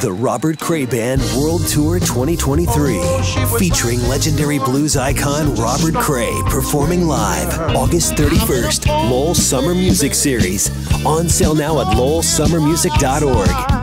The Robert Cray Band World Tour 2023, featuring legendary blues icon Robert Cray performing live August 31st, Lowell Summer Music Series. On sale now at lowellsummermusic.org.